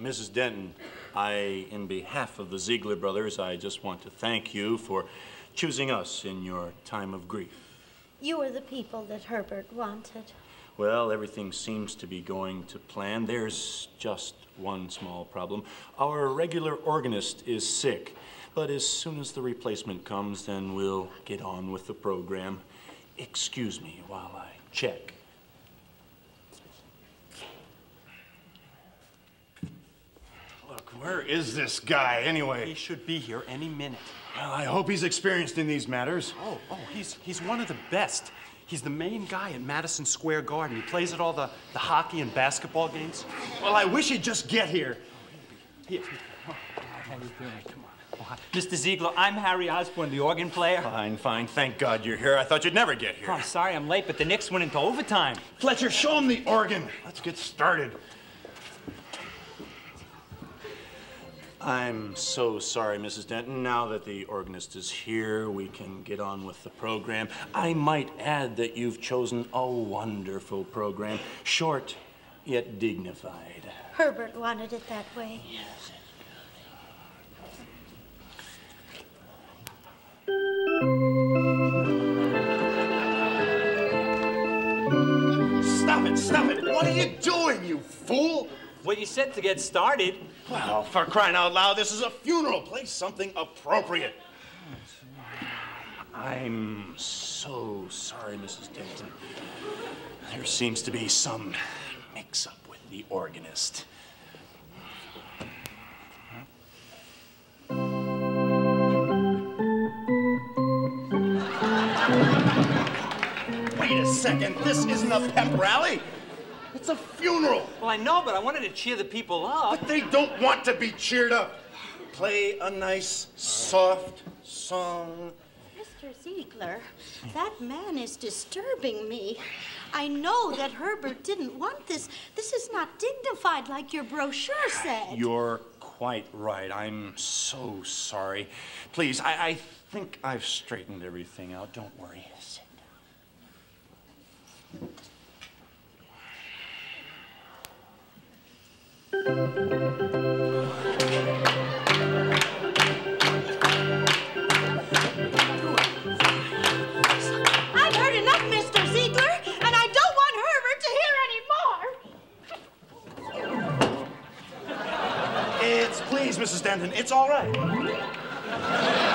Mrs. Denton, I, in behalf of the Ziegler brothers, I just want to thank you for choosing us in your time of grief. You were the people that Herbert wanted. Well, everything seems to be going to plan. There's just one small problem. Our regular organist is sick, but as soon as the replacement comes, then we'll get on with the program. Excuse me while I check. Look, where is this guy anyway? He should be here any minute. Well, I hope he's experienced in these matters. Oh, oh, he's he's one of the best. He's the main guy at Madison Square Garden. He plays at all the, the hockey and basketball games. Well, I wish he'd just get here. He, oh, how you doing? Come on. Oh. Mr. Ziegler, I'm Harry Osburne, the organ player. Fine, fine. Thank God you're here. I thought you'd never get Oh, here. I'm sorry I'm late, but the Knicks went into overtime. Fletcher, show him the organ. Let's get started. I'm so sorry, Mrs. Denton. Now that the organist is here, we can get on with the program. I might add that you've chosen a wonderful program, short yet dignified. Herbert wanted it that way. Yes. Stop it, stop it. What are you doing, you fool? Well, you said to get started. Well, for crying out loud, this is a funeral. Play something appropriate. I'm so sorry, Mrs. Denton. There seems to be some mix up with the organist. Wait a second. This isn't a pep rally. It's a funeral. Well, I know, but I wanted to cheer the people up. But they don't want to be cheered up. Play a nice, soft song. Mr. Ziegler, that man is disturbing me. I know that Herbert didn't want this. This is not dignified like your brochure said. You're quite right. I'm so sorry. Please, I, I think I've straightened everything out. Don't worry. Sit down. I've heard enough, Mr. Ziegler, and I don't want Herbert to hear any more. It's please, Mrs. Denton. It's all right.